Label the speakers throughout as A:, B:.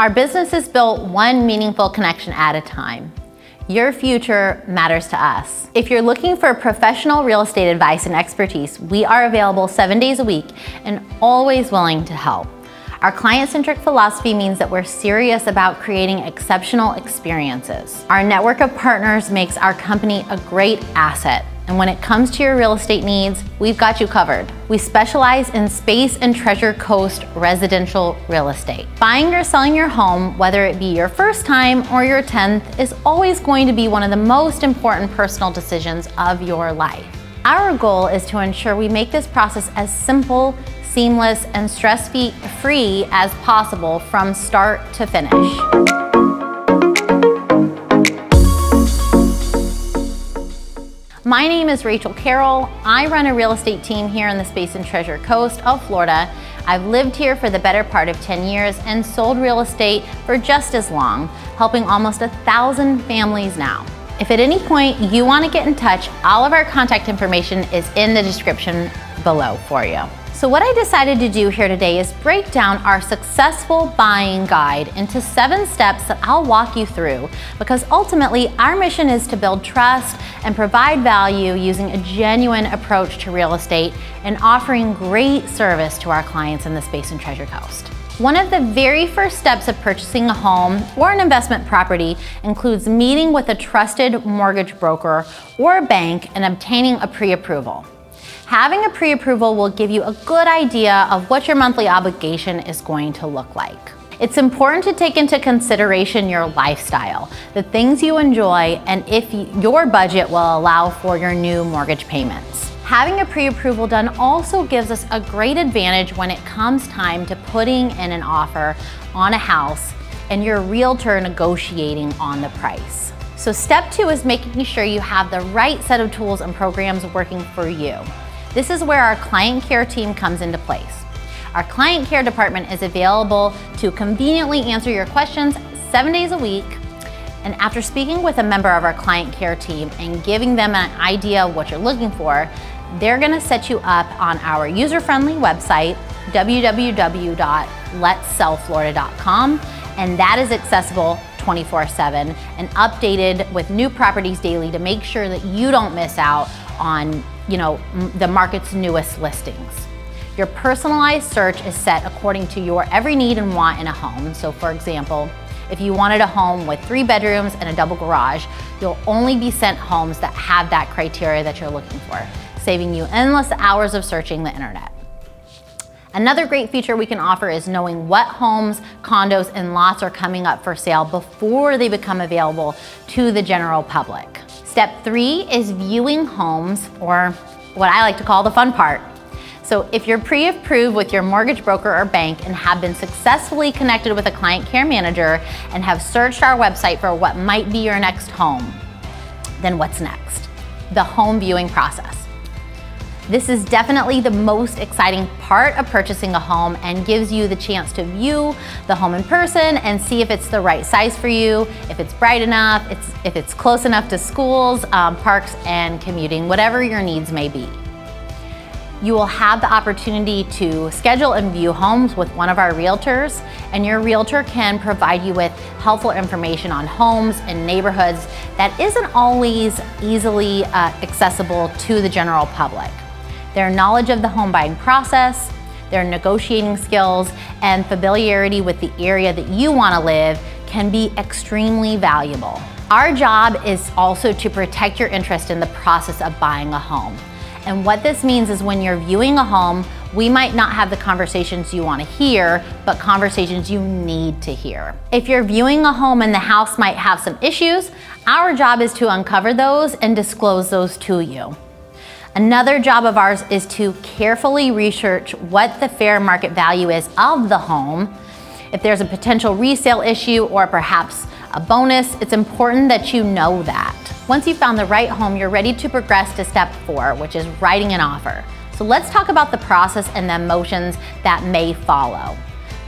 A: Our business is built one meaningful connection at a time. Your future matters to us. If you're looking for professional real estate advice and expertise, we are available seven days a week and always willing to help. Our client-centric philosophy means that we're serious about creating exceptional experiences. Our network of partners makes our company a great asset and when it comes to your real estate needs, we've got you covered. We specialize in Space and Treasure Coast residential real estate. Buying or selling your home, whether it be your first time or your 10th, is always going to be one of the most important personal decisions of your life. Our goal is to ensure we make this process as simple, seamless, and stress-free as possible from start to finish. My name is Rachael Carroll. I run a real estate team here in the Space and Treasure Coast of Florida. I've lived here for the better part of 10 years and sold real estate for just as long, helping almost a thousand families now. If at any point you want to get in touch, all of our contact information is in the description below for you. So what I decided to do here today is break down our successful buying guide into seven steps that I'll walk you through because ultimately our mission is to build trust and provide value using a genuine approach to real estate and offering great service to our clients in the Space and Treasure Coast. One of the very first steps of purchasing a home or an investment property includes meeting with a trusted mortgage broker or a bank and obtaining a pre-approval. Having a pre-approval will give you a good idea of what your monthly obligation is going to look like. It's important to take into consideration your lifestyle, the things you enjoy, and if your budget will allow for your new mortgage payments. Having a pre-approval done also gives us a great advantage when it comes time to putting in an offer on a house and your realtor negotiating on the price. So step two is making sure you have the right set of tools and programs working for you. This is where our client care team comes into place. Our client care department is available to conveniently answer your questions seven days a week. And after speaking with a member of our client care team and giving them an idea of what you're looking for, they're gonna set you up on our user-friendly website, www.letssellflorida.com, and that is accessible 24-7 and updated with new properties daily to make sure that you don't miss out on you know, the market's newest listings. Your personalized search is set according to your every need and want in a home. So for example, if you wanted a home with three bedrooms and a double garage, you'll only be sent homes that have that criteria that you're looking for, saving you endless hours of searching the internet. Another great feature we can offer is knowing what homes, condos, and lots are coming up for sale before they become available to the general public. Step three is viewing homes, or what I like to call the fun part. So if you're pre-approved with your mortgage broker or bank and have been successfully connected with a client care manager and have searched our website for what might be your next home, then what's next? The home viewing process. This is definitely the most exciting part of purchasing a home and gives you the chance to view the home in person and see if it's the right size for you, if it's bright enough, it's, if it's close enough to schools, um, parks, and commuting, whatever your needs may be. You will have the opportunity to schedule and view homes with one of our realtors, and your realtor can provide you with helpful information on homes and neighborhoods that isn't always easily uh, accessible to the general public. Their knowledge of the home buying process, their negotiating skills, and familiarity with the area that you want to live can be extremely valuable. Our job is also to protect your interest in the process of buying a home. And what this means is when you're viewing a home, we might not have the conversations you want to hear, but conversations you need to hear. If you're viewing a home and the house might have some issues, our job is to uncover those and disclose those to you. Another job of ours is to carefully research what the fair market value is of the home. If there's a potential resale issue or perhaps a bonus, it's important that you know that. Once you've found the right home, you're ready to progress to step four, which is writing an offer. So let's talk about the process and the emotions that may follow.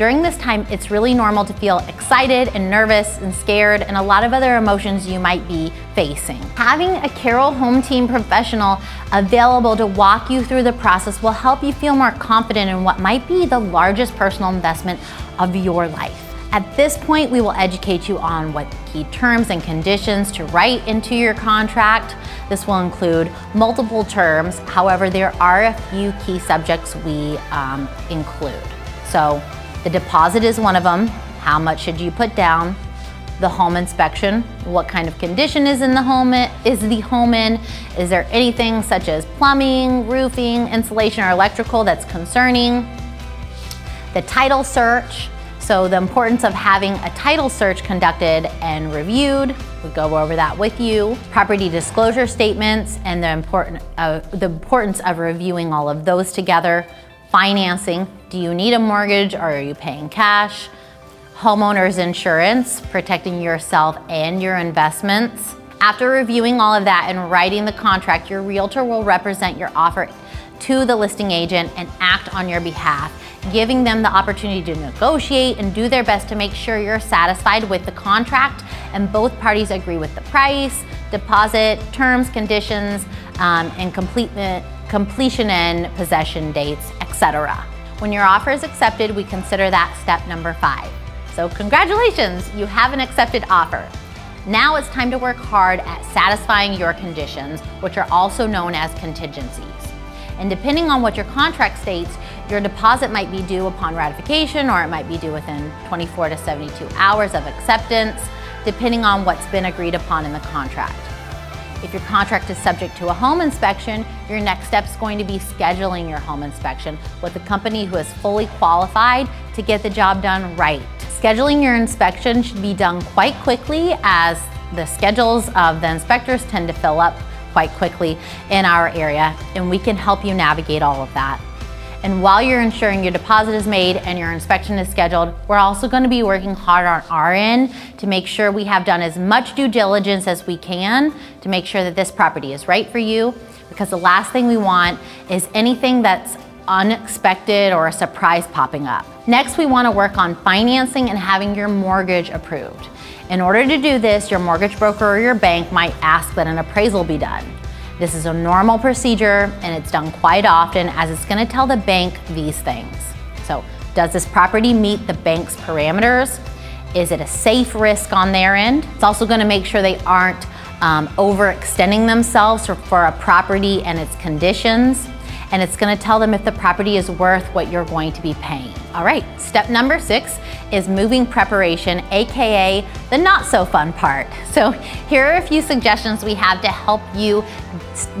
A: During this time, it's really normal to feel excited and nervous and scared and a lot of other emotions you might be facing. Having a Carroll Home Team professional available to walk you through the process will help you feel more confident in what might be the largest personal investment of your life. At this point, we will educate you on what key terms and conditions to write into your contract. This will include multiple terms. However, there are a few key subjects we um, include. So the deposit is one of them. How much should you put down? The home inspection, what kind of condition is in the home is the home in? Is there anything such as plumbing, roofing, insulation, or electrical that's concerning? The title search, so the importance of having a title search conducted and reviewed, we go over that with you. Property disclosure statements and the, important, uh, the importance of reviewing all of those together. Financing, do you need a mortgage or are you paying cash? Homeowner's insurance, protecting yourself and your investments. After reviewing all of that and writing the contract, your realtor will represent your offer to the listing agent and act on your behalf giving them the opportunity to negotiate and do their best to make sure you're satisfied with the contract and both parties agree with the price, deposit, terms, conditions, um, and completion and possession dates, etc. When your offer is accepted, we consider that step number five. So congratulations, you have an accepted offer. Now it's time to work hard at satisfying your conditions, which are also known as contingencies. And depending on what your contract states, your deposit might be due upon ratification or it might be due within 24 to 72 hours of acceptance, depending on what's been agreed upon in the contract. If your contract is subject to a home inspection, your next step is going to be scheduling your home inspection with a company who is fully qualified to get the job done right. Scheduling your inspection should be done quite quickly as the schedules of the inspectors tend to fill up quite quickly in our area and we can help you navigate all of that. And while you're ensuring your deposit is made and your inspection is scheduled, we're also gonna be working hard on our end to make sure we have done as much due diligence as we can to make sure that this property is right for you because the last thing we want is anything that's unexpected or a surprise popping up. Next, we wanna work on financing and having your mortgage approved. In order to do this, your mortgage broker or your bank might ask that an appraisal be done. This is a normal procedure and it's done quite often as it's gonna tell the bank these things. So, does this property meet the bank's parameters? Is it a safe risk on their end? It's also gonna make sure they aren't um, overextending themselves for, for a property and its conditions and it's gonna tell them if the property is worth what you're going to be paying. All right, step number six is moving preparation, AKA the not so fun part. So here are a few suggestions we have to help you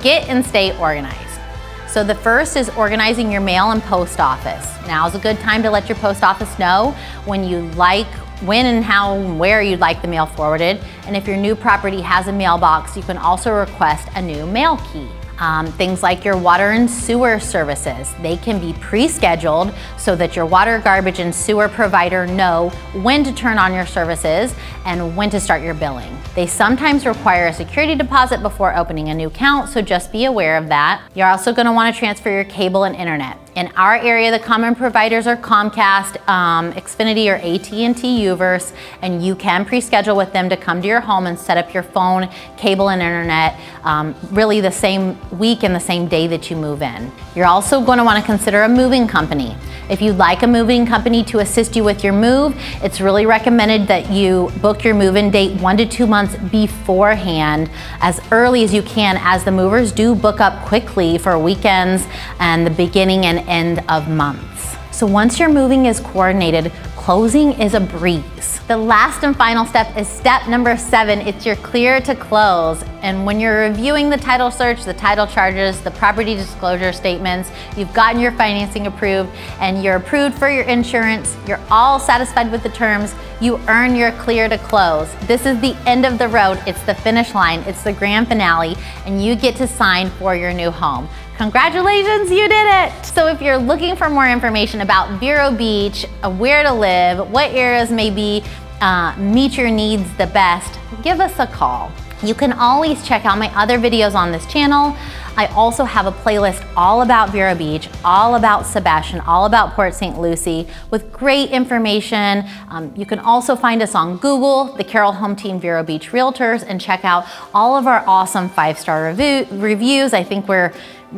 A: get and stay organized. So the first is organizing your mail and post office. Now is a good time to let your post office know when you like when and how and where you'd like the mail forwarded. And if your new property has a mailbox, you can also request a new mail key. Um, things like your water and sewer services. They can be pre-scheduled so that your water, garbage, and sewer provider know when to turn on your services and when to start your billing. They sometimes require a security deposit before opening a new account, so just be aware of that. You're also gonna wanna transfer your cable and internet. In our area, the common providers are Comcast, um, Xfinity, or AT&T Uverse, and you can pre-schedule with them to come to your home and set up your phone, cable, and internet um, really the same week and the same day that you move in. You're also going to want to consider a moving company. If you'd like a moving company to assist you with your move, it's really recommended that you book your move-in date one to two months beforehand, as early as you can, as the movers do book up quickly for weekends and the beginning and end of months. So once your moving is coordinated, closing is a breeze. The last and final step is step number seven. It's your clear to close. And when you're reviewing the title search, the title charges, the property disclosure statements, you've gotten your financing approved and you're approved for your insurance, you're all satisfied with the terms, you earn your clear to close. This is the end of the road. It's the finish line. It's the grand finale and you get to sign for your new home. Congratulations, you did it! So if you're looking for more information about Vero Beach, uh, where to live, what areas maybe uh, meet your needs the best, give us a call. You can always check out my other videos on this channel. I also have a playlist all about Vero Beach, all about Sebastian, all about Port St. Lucie with great information. Um, you can also find us on Google, the Carroll Home Team Vero Beach Realtors, and check out all of our awesome five-star review reviews. I think we're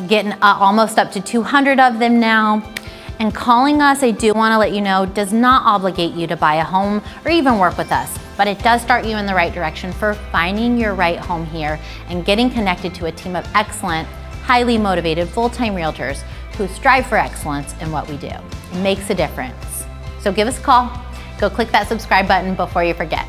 A: getting uh, almost up to 200 of them now. And calling us, I do wanna let you know, does not obligate you to buy a home or even work with us, but it does start you in the right direction for finding your right home here and getting connected to a team of excellent, highly motivated full-time realtors who strive for excellence in what we do. It makes a difference. So give us a call. Go click that subscribe button before you forget.